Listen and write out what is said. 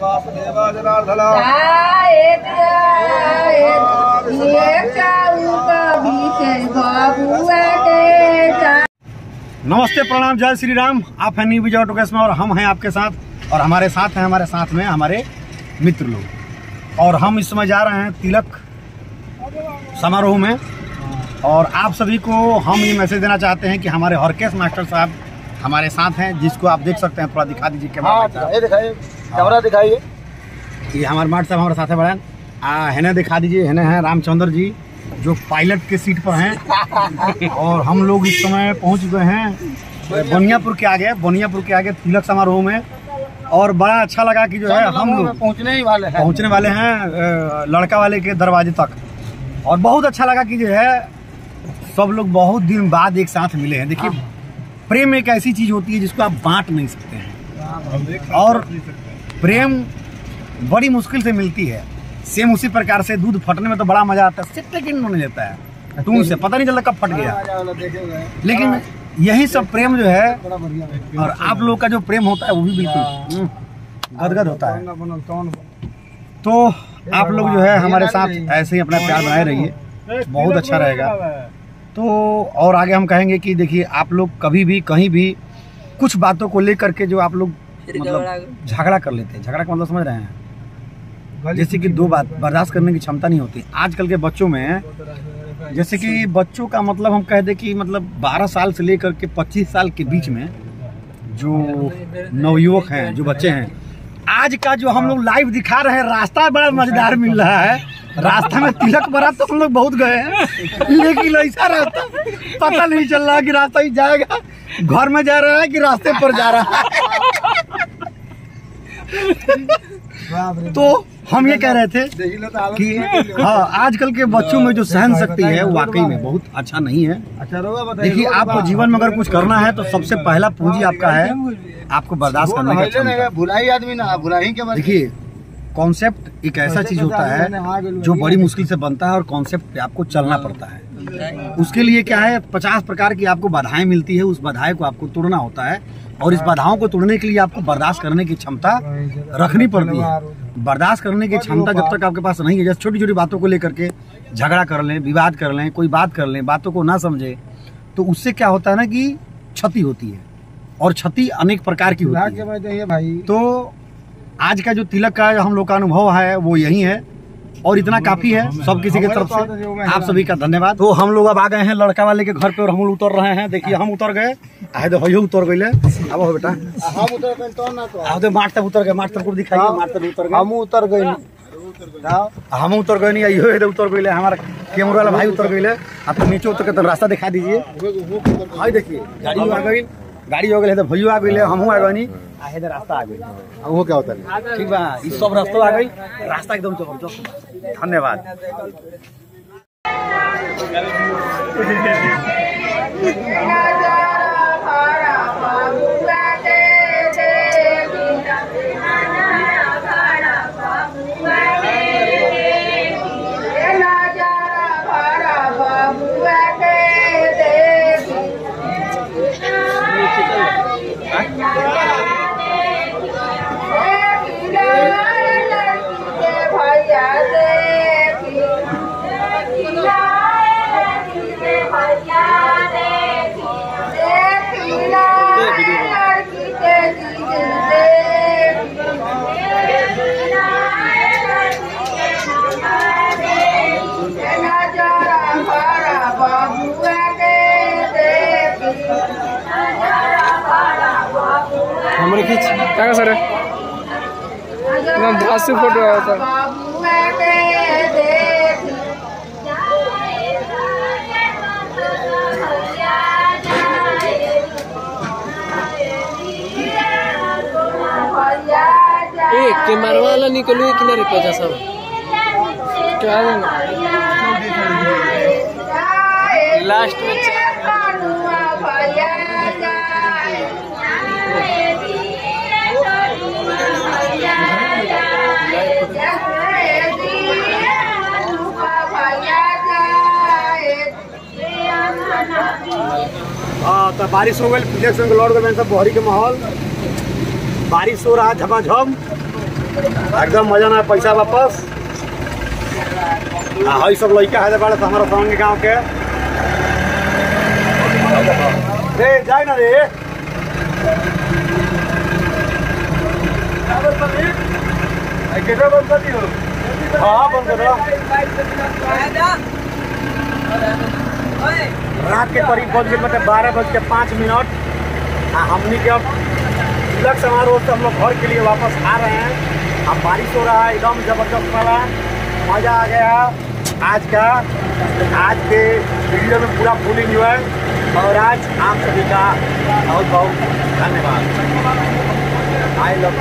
वासुदेवा जनार्दन नमस्ते प्रणाम जय श्री राम आप हैं न्यू विजय ऑटोकेस में और हम हैं आपके साथ और हमारे साथ हैं हमारे साथ में हमारे मित्र लोग। और हम इस समय जा रहे हैं तिलक समारोह में और आप सभी को हम ये मैसेज देना चाहते हैं कि हमारे हरकेश मास्टर साहब हमारे साथ हैं जिसको आप देख सकते हैं थोड़ा दिखा दीजिए कैमरा हाँ दिखाइए कैमरा दिखाइए। ये हमारे माट साहब हमारे साथ है। बड़न आ हेने दिखा दीजिए हेने हैं रामचंद्र जी जो पायलट के सीट पर हैं। और हम लोग इस समय पहुँच गए हैं बनियापुर के आगे बनियापुर के आगे तिलक समारोह में। और बड़ा अच्छा लगा कि जो है हम लोग पहुँचने ही वाले हैं। पहुँचने वाले हैं लड़का वाले के दरवाजे तक। और बहुत अच्छा लगा कि जो है सब लोग बहुत दिन बाद एक साथ मिले हैं। देखिए प्रेम एक ऐसी चीज़ होती है जिसको आप बांट नहीं सकते हैं। और प्रेम बड़ी मुश्किल से मिलती है। सेम उसी प्रकार से दूध फटने में तो बड़ा मज़ा आता है सिर्फ़ लेकिन होने लेता है? टून से पता नहीं चलता कब फट गया। लेकिन यही सब प्रेम जो है और आप लोग का जो प्रेम होता है वो भी बिल्कुल हम्म, गदगद होता है। तो आप लोग जो है हमारे साथ ऐसे ही अपना प्यार बनाए रहिए। बहुत अच्छा रहेगा। तो और आगे हम कहेंगे कि देखिए आप लोग कभी भी कहीं भी कुछ बातों को लेकर के जो आप लोग मतलब झगड़ा कर लेते हैं झगड़ा का मतलब समझ रहे हैं? जैसे कि दो बात बर्दाश्त करने की क्षमता नहीं होती। आजकल के बच्चों में जैसे कि बच्चों का मतलब हम कह दें कि मतलब 12 साल से लेकर के 25 साल के बीच में जो नवयुवक हैं जो बच्चे हैं आज का जो हम लोग लाइव दिखा रहे हैं रास्ता बड़ा मज़ेदार मिल रहा है। रास्ता में तिलक बरा तो हम लोग बहुत गए हैं लेकिन ऐसा रास्ता पता नहीं चल रहा कि रास्ता ही जाएगा घर में जा रहा है कि रास्ते पर जा रहा है। तो हम ये कह रहे थे कि हाँ आजकल के बच्चों में जो सहन शक्ति है वाकई में बहुत अच्छा नहीं है। अच्छा देखिए आपको जीवन में अगर कुछ करना है तो सबसे पहला पूंजी आपका है आपको बर्दाश्त करना है बुराई आदमी ना बुराई के बाद देखिए कॉन्सेप्ट एक ऐसा चीज़ होता है जो बड़ी मुश्किल से बनता है और कॉन्सेप्ट पे आपको चलना पड़ता है। उसके लिए क्या है पचास प्रकार की आपको बाधाएँ मिलती है उस बाधाएँ को आपको तोड़ना होता है और इस बाधाओं को तोड़ने के लिए आपको बर्दाश्त करने की क्षमता रखनी पड़ती है। बर्दाश्त करने की क्षमता जब तक आपके पास नहीं है जैसे छोटी छोटी बातों को लेकर के झगड़ा कर लें विवाद कर लें कोई बात कर लें बातों को ना समझे तो उससे क्या होता है ना कि क्षति होती है और क्षति अनेक प्रकार की होती है। भाई भाई। तो आज का जो तिलक का हम लोग का अनुभव है वो यही है। और इतना काफ़ी है सब किसी के तरफ़ से। आप सभी का धन्यवाद। तो हम लोग अब आ गए हैं लड़का वाले के घर पे और हम लोग उतर रहे हैं। देखिए हम उतर गए। आए तो उतर गए अब हो बेटा। हम उतर तो ना तो। तो तक उतर गए तक दिखाइए माट तक उतर गए। हम उतर गए हम उतर गए नहीं इधर उतर गए हमारा कैमरा वाला भाई उतर गए आप नीचे उतर के तो रास्ता दिखा दीजिए। हाई देखिए गाड़ी आ गई। गाड़ी हो गए तो भैया आ गए हमहू आ गई आ इधर रास्ता आ गई क्या होता है ठीक बा ई सब रास्ता आ गई रास्ता एकदम ज़बरदस्त। धन्यवाद। हमरे खींच क्या सर एकदम फ़ोटो आता ए, कैमरा वाला निकलो किनारे पे जा सब क्या लास्ट में तो बारिश हो गई देख संग लौट गए सब बोहरी के माहौल बारिश हो रहा झमाझम एकदम मज़ा ना पैसा वापस हई सब लड़का है बड़े हमारा संग गाँव के रे जाए ना रे कितना बंद कर दियो हाँ बंद कर रात के करीब बज गए मतलब बारह बज के पाँच मिनट। आ, हमनी के अब तिलक समारोह से हम लोग घर के लिए वापस आ रहे हैं। अब बारिश हो रहा है, एकदम ज़बरदस्त वाला। मज़ा आ गया। आज का, आज के वीडियो में पूरा फुल इंजॉय और आज आप सभी का बहुत बहुत धन्यवाद आई लव